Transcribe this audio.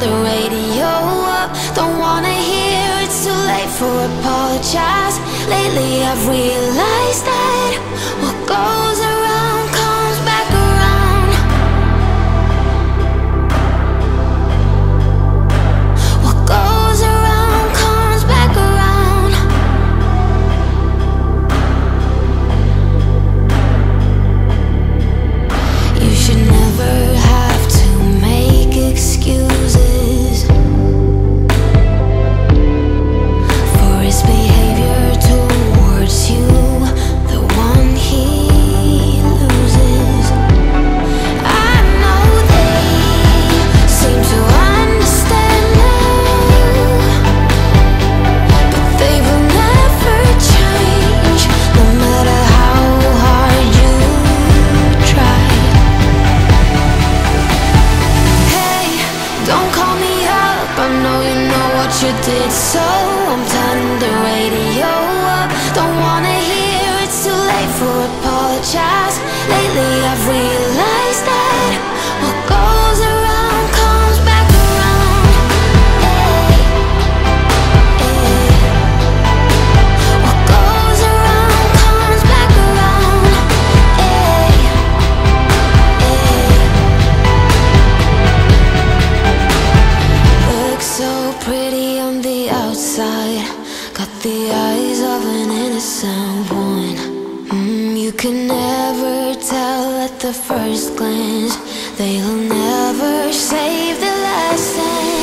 the radio up. Don't wanna hear it's too late for apologize. Lately I've realized that know you know what you did, so I'm turning the radio up. Don't wanna hear it's too late for apologize. The eyes of an innocent one. Mm, you can never tell at the first glance. They'll never save the lessons